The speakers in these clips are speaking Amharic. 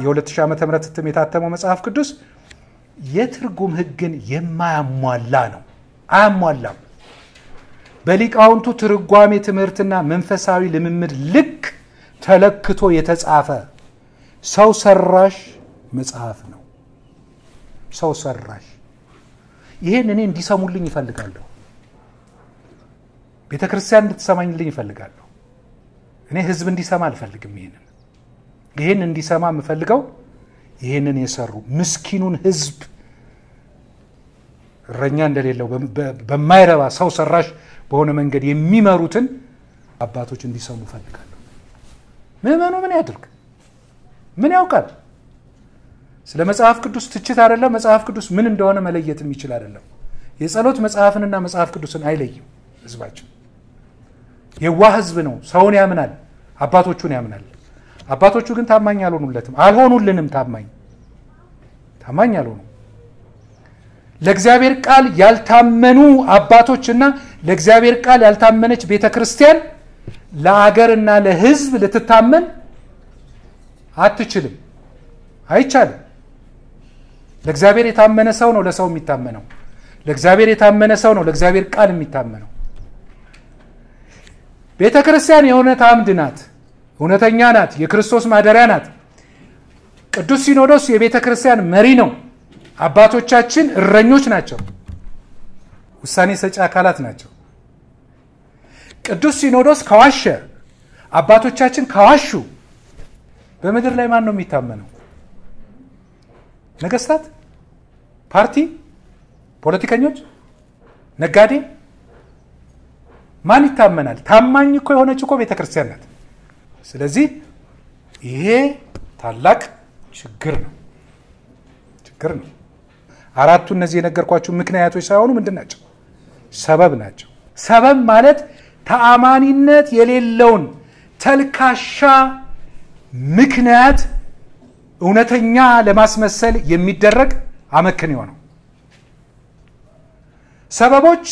የ2000 ዓመተ ምህረት እትም የታተመው መጽሐፍ ቅዱስ የትርጉም ሕግን የማያሟላ ነው። አያሟላም። በሊቃውንቱ ትርጓሜ ትምህርትና መንፈሳዊ ልምምድ ልክ ተለክቶ የተጻፈ ሰው ሰራሽ መጽሐፍ ነው። ሰው ሰራሽ ይህን እኔ እንዲሰሙልኝ ይፈልጋለሁ። ቤተ ክርስቲያን እንድትሰማኝልኝ ይፈልጋለሁ። እኔ ህዝብ እንዲሰማ አልፈልግም። ይህንን ይህን እንዲሰማ የምፈልገው ይህንን የሰሩ ምስኪኑን ህዝብ እረኛ እንደሌለው በማይረባ ሰው ሰራሽ በሆነ መንገድ የሚመሩትን አባቶች እንዲሰሙ እፈልጋለሁ። ምዕመኑ ምን ያድርግ? ምን ያውቃል? ስለ መጽሐፍ ቅዱስ ትችት አይደለም። መጽሐፍ ቅዱስ ምን እንደሆነ መለየት የሚችል አይደለም። የጸሎት መጽሐፍንና መጽሐፍ ቅዱስን አይለይም። ህዝባችን የዋህ ህዝብ ነው። ሰውን ያምናል፣ አባቶቹን ያምናል። አባቶቹ ግን ታማኝ አልሆኑለትም፣ አልሆኑልንም። ታማኝ ታማኝ አልሆኑ። ለእግዚአብሔር ቃል ያልታመኑ አባቶችና ለእግዚአብሔር ቃል ያልታመነች ቤተ ክርስቲያን ለአገርና ለህዝብ ልትታመን አትችልም፣ አይቻልም። ለእግዚአብሔር የታመነ ሰው ነው ለሰው የሚታመነው። ለእግዚአብሔር የታመነ ሰው ነው ለእግዚአብሔር ቃል የሚታመነው። ቤተ ክርስቲያን የእውነት አምድ ናት፣ እውነተኛ ናት፣ የክርስቶስ ማደሪያ ናት። ቅዱስ ሲኖዶስ የቤተ ክርስቲያን መሪ ነው። አባቶቻችን እረኞች ናቸው፣ ውሳኔ ሰጪ አካላት ናቸው። ቅዱስ ሲኖዶስ ከዋሸ፣ አባቶቻችን ከዋሹ በምድር ላይ ማን ነው የሚታመነው? ነገስታት፣ ፓርቲ፣ ፖለቲከኞች፣ ነጋዴ ማን ይታመናል? ታማኝ እኮ የሆነች እኮ ቤተ ክርስቲያን ናት። ስለዚህ ይሄ ታላቅ ችግር ነው ችግር ነው። አራቱ እነዚህ የነገርኳቸው ምክንያቶች ሳይሆኑ ምንድን ናቸው? ሰበብ ናቸው። ሰበብ ማለት ተአማኒነት የሌለውን ተልካሻ ምክንያት እውነተኛ ለማስመሰል የሚደረግ አመክንዮ ነው። ሰበቦች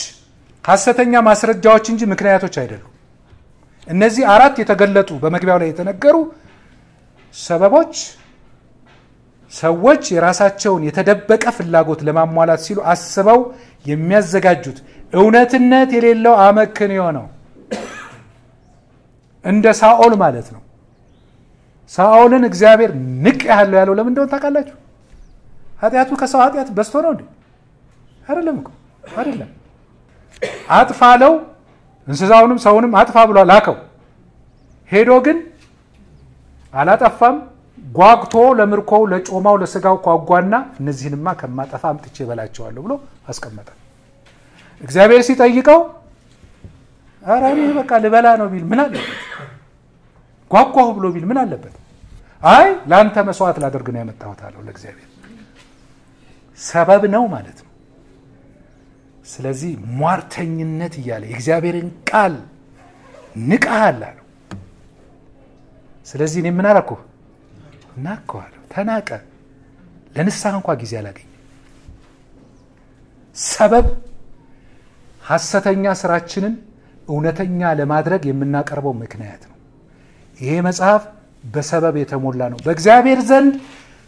ሐሰተኛ ማስረጃዎች እንጂ ምክንያቶች አይደሉም። እነዚህ አራት የተገለጡ በመግቢያው ላይ የተነገሩ ሰበቦች ሰዎች የራሳቸውን የተደበቀ ፍላጎት ለማሟላት ሲሉ አስበው የሚያዘጋጁት እውነትነት የሌለው አመክንዮ ነው። እንደ ሳኦል ማለት ነው። ሳኦልን እግዚአብሔር ንቅ ያለው ያለው ለምን እንደሆነ ታውቃላችሁ? ኃጢአቱ ከሰው ኃጢአት በዝቶ ነው እንዴ? አይደለም እኮ አይደለም። አጥፋለው እንስሳውንም ሰውንም አጥፋ ብሎ ላከው። ሄዶ ግን አላጠፋም። ጓግቶ ለምርኮው ለጮማው ለስጋው ጓጓና እነዚህንማ ከማጠፋ አምጥቼ እበላቸዋለሁ ብሎ አስቀመጠ። እግዚአብሔር ሲጠይቀው ኧረ እኔ በቃ ልበላ ነው ቢል ምን አለበት? ጓጓሁ ብሎ ቢል ምን አለበት? አይ ለአንተ መስዋዕት ላደርግ ነው ያመጣሁት አለው ለእግዚአብሔር። ሰበብ ነው ማለት ነው። ስለዚህ ሟርተኝነት እያለ የእግዚአብሔርን ቃል ንቀሃል አለው። ስለዚህ እኔ ምን አላልኩህ? ናከዋለሁ። ተናቀ። ለንስሐ እንኳ ጊዜ አላገኘም። ሰበብ ሐሰተኛ ስራችንን እውነተኛ ለማድረግ የምናቀርበው ምክንያት ነው። ይሄ መጽሐፍ በሰበብ የተሞላ ነው። በእግዚአብሔር ዘንድ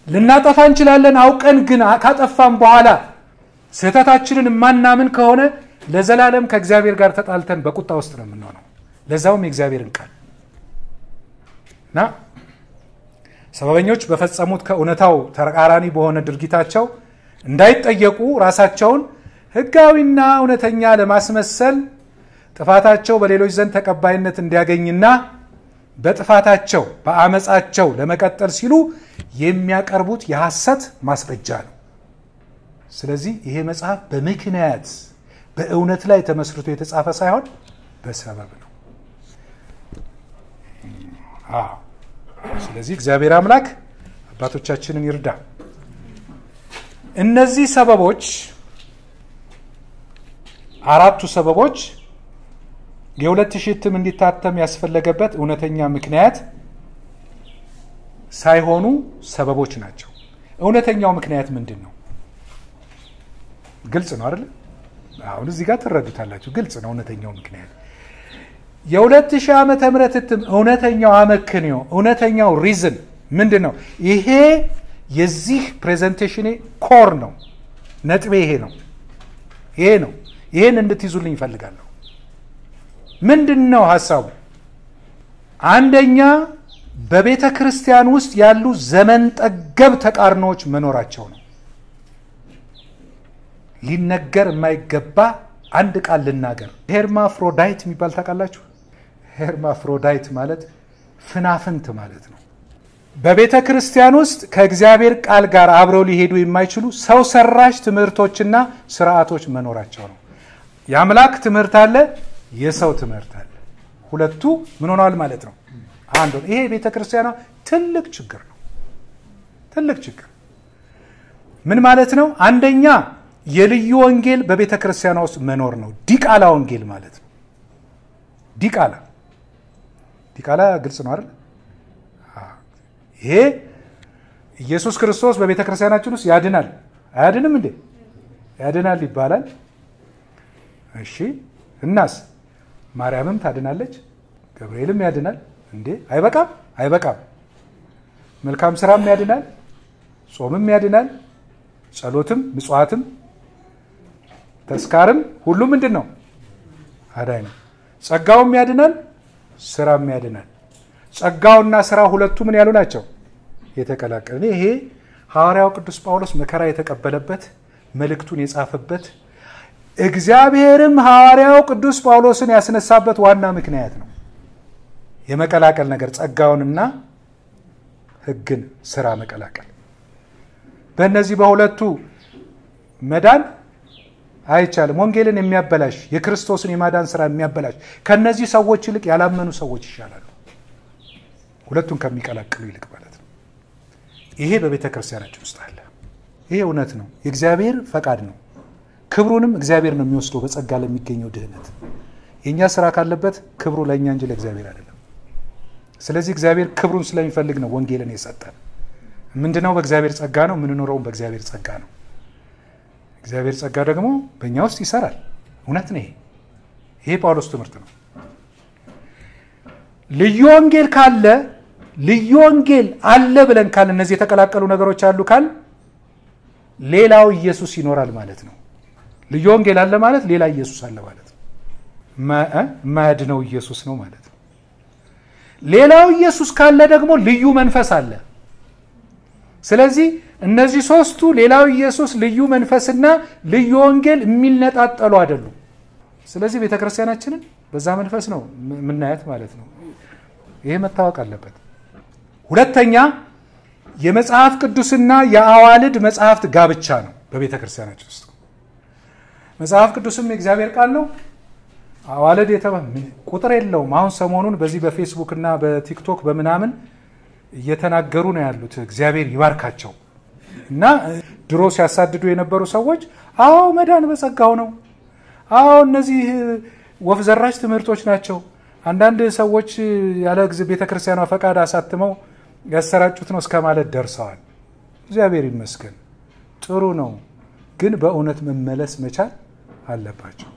ልናጠፋ እንችላለን። አውቀን ግን ካጠፋን በኋላ ስህተታችንን የማናምን ከሆነ ለዘላለም ከእግዚአብሔር ጋር ተጣልተን በቁጣ ውስጥ ነው የምንሆነው። ለዛውም የእግዚአብሔርን ቃል እና ሰበበኞች በፈጸሙት ከእውነታው ተቃራኒ በሆነ ድርጊታቸው እንዳይጠየቁ ራሳቸውን ሕጋዊና እውነተኛ ለማስመሰል ጥፋታቸው በሌሎች ዘንድ ተቀባይነት እንዲያገኝና በጥፋታቸው በአመፃቸው ለመቀጠል ሲሉ የሚያቀርቡት የሐሰት ማስረጃ ነው። ስለዚህ ይሄ መጽሐፍ በምክንያት በእውነት ላይ ተመስርቶ የተጻፈ ሳይሆን በሰበብ ነው። ስለዚህ እግዚአብሔር አምላክ አባቶቻችንን ይርዳ። እነዚህ ሰበቦች አራቱ ሰበቦች የሁለት ሺህ እትም እንዲታተም ያስፈለገበት እውነተኛ ምክንያት ሳይሆኑ ሰበቦች ናቸው። እውነተኛው ምክንያት ምንድን ነው? ግልጽ ነው አይደለ? አሁን እዚህ ጋር ትረዱታላችሁ። ግልጽ ነው እውነተኛው ምክንያት የሁለት ሺህ ዓመተ ምህረት እትም እውነተኛው አመክንዮ እውነተኛው ሪዝን ምንድን ነው ይሄ? የዚህ ፕሬዘንቴሽኔ ኮር ነው፣ ነጥቤ ይሄ ነው። ይሄ ነው። ይሄን እንድትይዙልኝ ይፈልጋለሁ። ምንድን ነው ሀሳቡ? አንደኛ በቤተ ክርስቲያን ውስጥ ያሉ ዘመን ጠገብ ተቃርኖዎች መኖራቸው ነው። ሊነገር የማይገባ አንድ ቃል ልናገር። hermaphrodite የሚባል ታውቃላችሁ? hermaphrodite ማለት ፍናፍንት ማለት ነው። በቤተ ክርስቲያን ውስጥ ከእግዚአብሔር ቃል ጋር አብረው ሊሄዱ የማይችሉ ሰው ሰራሽ ትምህርቶችና ስርዓቶች መኖራቸው ነው። የአምላክ ትምህርት አለ፣ የሰው ትምህርት አለ። ሁለቱ ምን ሆነዋል ማለት ነው? አንዱ ይሄ ቤተ ክርስቲያኗ ትልቅ ችግር ነው። ትልቅ ችግር ምን ማለት ነው? አንደኛ የልዩ ወንጌል በቤተ ክርስቲያኗ ውስጥ መኖር ነው። ዲቃላ ወንጌል ማለት ነው። ዲቃላ ዲቃላ ግልጽ ነው አይደል? ይሄ ኢየሱስ ክርስቶስ በቤተ ክርስቲያናችን ውስጥ ያድናል አያድንም እንዴ? ያድናል ይባላል። እሺ እናስ ማርያምም ታድናለች፣ ገብርኤልም ያድናል እንዴ? አይበቃም? አይበቃም። መልካም ስራም ያድናል፣ ጾምም ያድናል፣ ጸሎትም፣ ምጽዋትም፣ ተስካርም ሁሉ ምንድን ነው? አዳኝ ነው። ጸጋውም ያድናል፣ ስራም ያድናል። ጸጋውና ስራ ሁለቱ ምን ያሉ ናቸው? የተቀላቀለ። ይሄ ሐዋርያው ቅዱስ ጳውሎስ መከራ የተቀበለበት መልእክቱን የጻፈበት እግዚአብሔርም ሐዋርያው ቅዱስ ጳውሎስን ያስነሳበት ዋና ምክንያት ነው። የመቀላቀል ነገር ጸጋውንና ሕግን ስራ መቀላቀል። በእነዚህ በሁለቱ መዳን አይቻልም። ወንጌልን የሚያበላሽ የክርስቶስን የማዳን ስራ የሚያበላሽ ከነዚህ ሰዎች ይልቅ ያላመኑ ሰዎች ይሻላሉ። ሁለቱን ከሚቀላቅሉ ይልቅ ማለት ነው። ይሄ በቤተ ክርስቲያናችን ውስጥ አለ። ይሄ እውነት ነው። የእግዚአብሔር ፈቃድ ነው። ክብሩንም እግዚአብሔር ነው የሚወስደው በጸጋ ለሚገኘው ድህነት። የእኛ ስራ ካለበት ክብሩ ለእኛ እንጂ ለእግዚአብሔር አይደለም። ስለዚህ እግዚአብሔር ክብሩን ስለሚፈልግ ነው ወንጌልን የሰጠን። ምንድነው? በእግዚአብሔር ጸጋ ነው። የምንኖረውም በእግዚአብሔር ጸጋ ነው። እግዚአብሔር ጸጋ ደግሞ በእኛ ውስጥ ይሰራል። እውነት ነው። ይሄ ይሄ ጳውሎስ ትምህርት ነው። ልዩ ወንጌል ካለ ልዩ ወንጌል አለ ብለን ካል እነዚህ የተቀላቀሉ ነገሮች አሉ ካል ሌላው ኢየሱስ ይኖራል ማለት ነው። ልዩ ወንጌል አለ ማለት ሌላ ኢየሱስ አለ ማለት ነው። የማያድነው ኢየሱስ ነው ማለት ነው። ሌላው ኢየሱስ ካለ ደግሞ ልዩ መንፈስ አለ። ስለዚህ እነዚህ ሶስቱ ሌላው ኢየሱስ፣ ልዩ መንፈስና ልዩ ወንጌል የሚነጣጠሉ አይደሉም። ስለዚህ ቤተ ክርስቲያናችንን በዛ መንፈስ ነው የምናያት ማለት ነው። ይሄ መታወቅ አለበት። ሁለተኛ የመጽሐፍ ቅዱስና የአዋልድ መጽሐፍት ጋብቻ ነው በቤተ ክርስቲያናችን ውስጥ። መጽሐፍ ቅዱስም የእግዚአብሔር ቃል ነው። አዋልድ ቁጥር የለውም። አሁን ሰሞኑን በዚህ በፌስቡክ እና በቲክቶክ በምናምን እየተናገሩ ነው ያሉት። እግዚአብሔር ይባርካቸው እና ድሮ ሲያሳድዱ የነበሩ ሰዎች አዎ መዳን በጸጋው ነው፣ አዎ እነዚህ ወፍ ዘራሽ ትምህርቶች ናቸው አንዳንድ ሰዎች ያለ ቤተ ክርስቲያኗ ፈቃድ አሳትመው ያሰራጩት ነው እስከ ማለት ደርሰዋል። እግዚአብሔር ይመስገን ጥሩ ነው፣ ግን በእውነት መመለስ መቻል አለባቸው።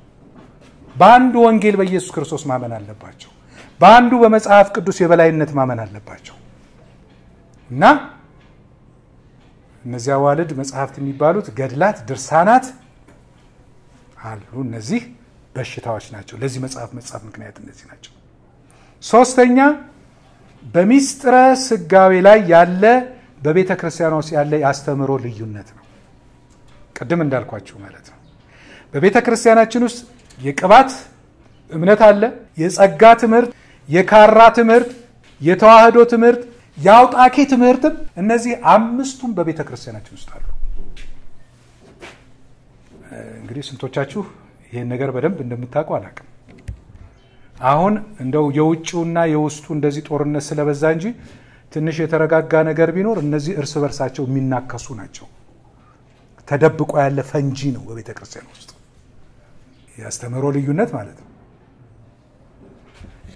በአንዱ ወንጌል በኢየሱስ ክርስቶስ ማመን አለባቸው። በአንዱ በመጽሐፍ ቅዱስ የበላይነት ማመን አለባቸው እና እነዚያ አዋልድ መጽሐፍት የሚባሉት ገድላት፣ ድርሳናት አሉ። እነዚህ በሽታዎች ናቸው። ለዚህ መጽሐፍ መጽሐፍ ምክንያት እነዚህ ናቸው። ሶስተኛ በሚስጥረ ስጋዌ ላይ ያለ በቤተ ክርስቲያኗ ውስጥ ያለ የአስተምህሮ ልዩነት ነው። ቅድም እንዳልኳችሁ ማለት ነው። በቤተ ክርስቲያናችን ውስጥ የቅባት እምነት አለ፣ የጸጋ ትምህርት፣ የካራ ትምህርት፣ የተዋህዶ ትምህርት፣ የአውጣኬ ትምህርትም እነዚህ አምስቱም በቤተ ክርስቲያናችን ውስጥ አሉ። እንግዲህ ስንቶቻችሁ ይህን ነገር በደንብ እንደምታውቁ አላውቅም። አሁን እንደው የውጭውና የውስጡ እንደዚህ ጦርነት ስለበዛ እንጂ ትንሽ የተረጋጋ ነገር ቢኖር እነዚህ እርስ በርሳቸው የሚናከሱ ናቸው። ተደብቆ ያለ ፈንጂ ነው በቤተ ክርስቲያን ውስጥ የአስተምህሮ ልዩነት ማለት ነው።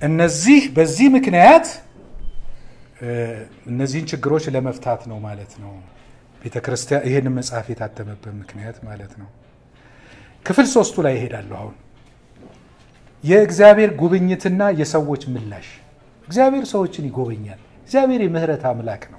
እነዚህ በዚህ ምክንያት እነዚህን ችግሮች ለመፍታት ነው ማለት ነው ቤተ ክርስቲያን ይህን መጽሐፍ የታተመበት ምክንያት ማለት ነው። ክፍል ሶስቱ ላይ ይሄዳለሁ። አሁን የእግዚአብሔር ጉብኝትና የሰዎች ምላሽ። እግዚአብሔር ሰዎችን ይጎበኛል። እግዚአብሔር የምህረት አምላክ ነው።